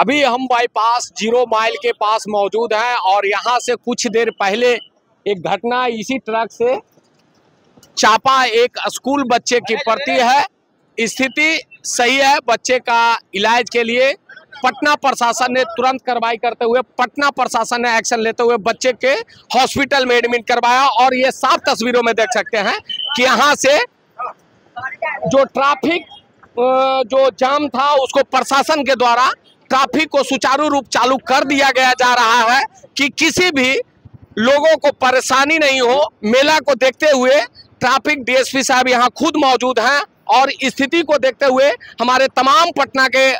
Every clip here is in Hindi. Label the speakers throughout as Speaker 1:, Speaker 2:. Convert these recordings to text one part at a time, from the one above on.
Speaker 1: अभी हम बाईपास ज़ीरो माइल के पास मौजूद हैं और यहाँ से कुछ देर पहले एक घटना इसी ट्रक से चापा एक स्कूल बच्चे की पड़ती है। स्थिति सही है बच्चे का इलाज के लिए पटना प्रशासन ने तुरंत कार्रवाई करते हुए पटना प्रशासन ने एक्शन लेते हुए बच्चे के हॉस्पिटल में एडमिट करवाया और ये साफ़ तस्वीरों में देख सकते हैं कि यहाँ से जो ट्रैफ़िक जो जाम था उसको प्रशासन के द्वारा ट्रैफ़िक को सुचारू रूप चालू कर दिया गया जा रहा है कि किसी भी लोगों को परेशानी नहीं हो। मेला को देखते हुए ट्रैफ़िक डीएसपी साहब यहाँ खुद मौजूद हैं और स्थिति को देखते हुए हमारे तमाम पटना के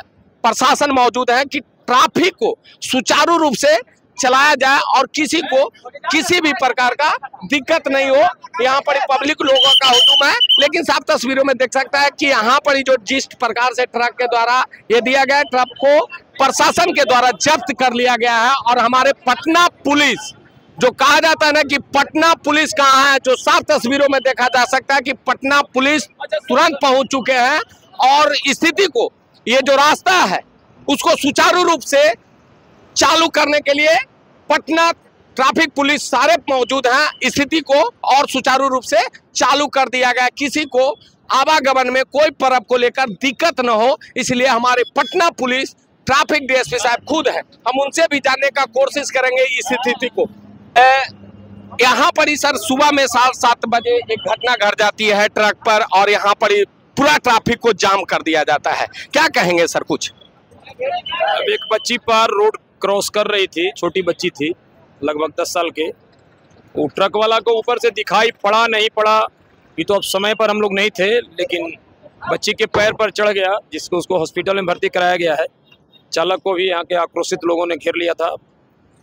Speaker 1: प्रशासन मौजूद हैं कि ट्रैफ़िक को सुचारू रूप से चलाया जाए और किसी को किसी भी प्रकार का दिक्कत नहीं हो। यहाँ पर पब्लिक लोगों का हुजूम है, लेकिन साफ़ तस्वीरों में देख सकता है कि यहाँ पर जो जिस प्रकार से ट्रक के द्वारा ये दिया गया ट्रक को प्रशासन के द्वारा जब्त कर लिया गया है और हमारे पटना पुलिस, जो कहा जाता है ना कि पटना पुलिस कहाँ है, जो साफ़ तस्वीरों में देखा जा सकता है कि पटना पुलिस तुरंत पहुँच चुके हैं और स्थिति को, ये जो रास्ता है, उसको सुचारू रूप से चालू करने के लिए पटना ट्रैफ़िक पुलिस सारे मौजूद हैं। स्थिति को और सुचारू रूप से चालू कर दिया गया किसी को आवागमन में कोई पर्व को लेकर दिक्कत न हो, इसलिए हमारे पटना पुलिस ट्रैफ़िक डीएसपी साहब खुद है। हम उनसे भी जानने का कोशिश करेंगे इस स्थिति को। यहाँ पर ही सर, सुबह में सात सात बजे एक घटना घट जाती है ट्रक पर और यहाँ पर ही पूरा ट्रैफ़िक को जाम कर दिया जाता है। क्या कहेंगे सर कुछ?
Speaker 2: अब एक बच्ची पर रोड क्रॉस कर रही थी, छोटी बच्ची थी, लगभग दस साल के। वो ट्रक वाला को ऊपर से दिखाई पड़ा, नहीं पड़ा, ये तो अब समय पर हम लोग नहीं थे, लेकिन बच्ची के पैर पर चढ़ गया, जिसको उसको हॉस्पिटल में भर्ती कराया गया है। चालक को भी यहाँ के आक्रोशित लोगों ने घेर लिया था।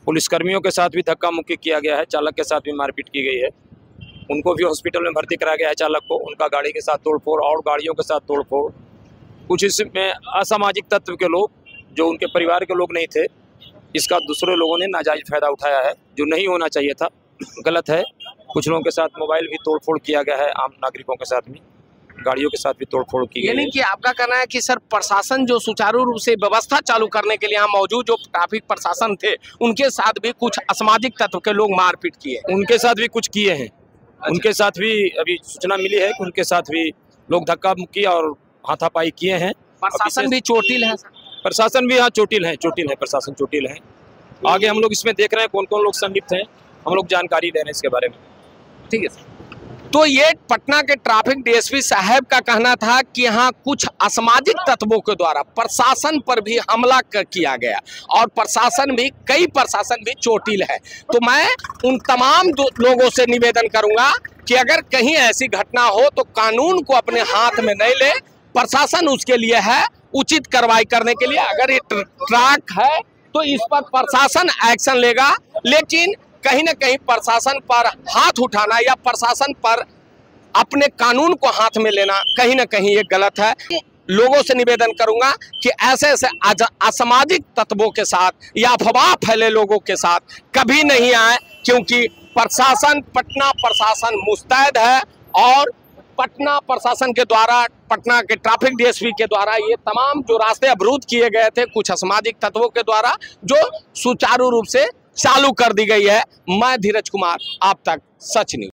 Speaker 2: पुलिसकर्मियों के साथ भी धक्का मुक्की किया गया है, चालक के साथ भी मारपीट की गई है। उनको भी हॉस्पिटल में भर्ती कराया गया है चालक को, उनका गाड़ी के साथ तोड़फोड़ और गाड़ियों के साथ तोड़फोड़। कुछ इसमें असामाजिक तत्व के लोग, जो उनके परिवार के लोग नहीं थे इसका दूसरे लोगों ने नाजायज फ़ायदा उठाया है जो नहीं होना चाहिए था गलत है। कुछ लोगों के साथ मोबाइल भी तोड़फोड़ किया गया है आम नागरिकों के साथ भी गाड़ियों के साथ भी तोड़फोड़ की गई
Speaker 1: यानी कि आपका कहना है कि सर प्रशासन जो सुचारू रूप से व्यवस्था चालू करने के लिए यहाँ मौजूद जो ट्रैफ़िक प्रशासन थे उनके साथ भी कुछ असामाजिक तत्व के लोग मारपीट किए
Speaker 2: उनके साथ भी कुछ किए हैं। अच्छा। उनके साथ भी अभी सूचना मिली है कि उनके साथ भी लोग धक्का मुक्की और हाथापाई किए हैं।
Speaker 1: प्रशासन भी चोटिल है।
Speaker 2: प्रशासन भी यहाँ चोटिल है चोटिल है, प्रशासन चोटिल है। आगे हम लोग इसमें देख रहे हैं कौन कौन लोग संलिप्त हैं, हम लोग जानकारी दे रहे हैं इसके बारे में।
Speaker 1: ठीक है तो ये पटना के ट्रैफ़िक डीएसपी साहब का कहना था कि यहाँ कुछ असामाजिक तत्वों के द्वारा प्रशासन पर भी हमला किया गया और प्रशासन भी, कई प्रशासन भी चोटिल है। तो मैं उन तमाम लोगों से निवेदन करूँगा कि अगर कहीं ऐसी घटना हो तो कानून को अपने हाथ में नहीं ले, प्रशासन उसके लिए है उचित कार्रवाई करने के लिए अगर ये ट्र- ट्रक है तो इस पर प्रशासन एक्शन लेगा। लेकिन कहीं ना कहीं प्रशासन पर हाथ उठाना या प्रशासन पर अपने कानून को हाथ में लेना कहीं ना कहीं ये गलत है। लोगों से निवेदन करूँगा कि ऐसे ऐसे असामाजिक तत्वों के साथ या अफवाह फैले लोगों के साथ कभी नहीं आए, क्योंकि प्रशासन, पटना प्रशासन मुस्तैद है और पटना प्रशासन के द्वारा, पटना के ट्रैफ़िक डीएसपी के द्वारा ये तमाम जो रास्ते अवरुद्ध किए गए थे, कुछ असामाजिक तत्वों के द्वारा, जो सुचारू रूप से चालू कर दी गई है। मैं धीरज कुमार, आप तक सच न्यूज़।